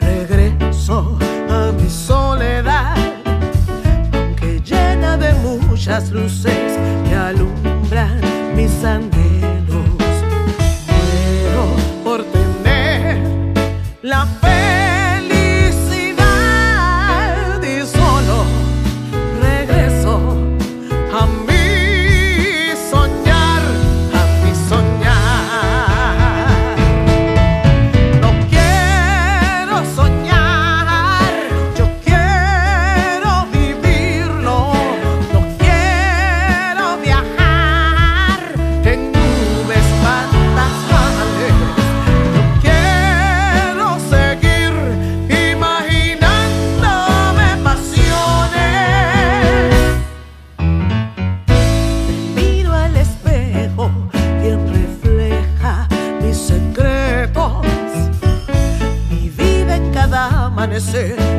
regreso a mi soledad, aunque llena de muchas luces que alumbran mis anhelos. Muero por tener la fe.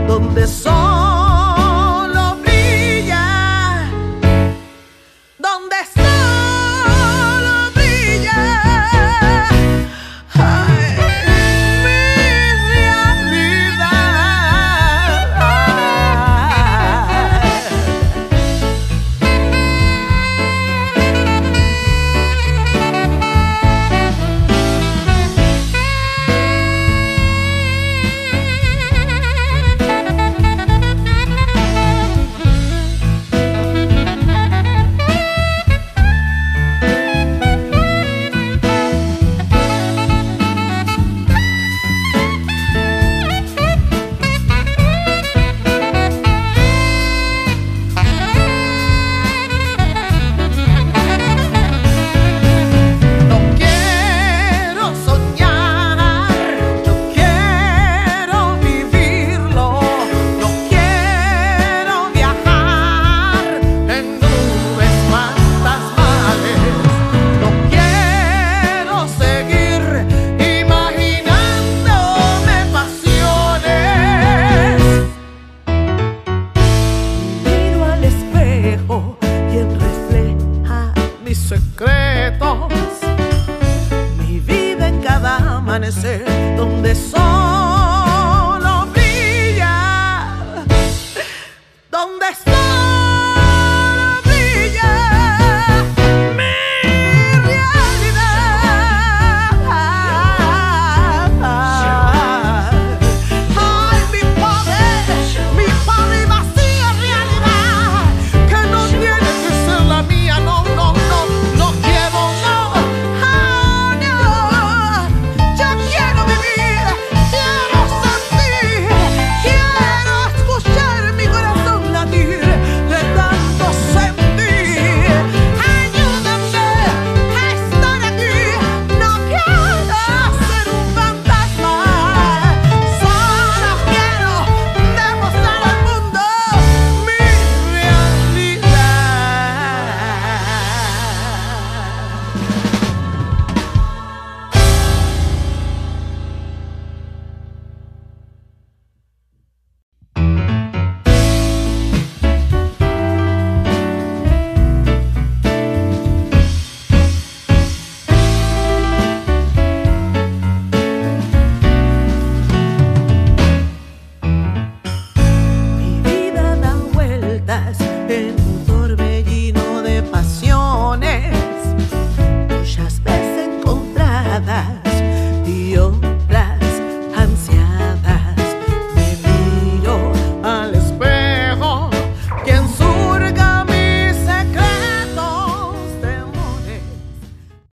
donde son. amanecer, donde son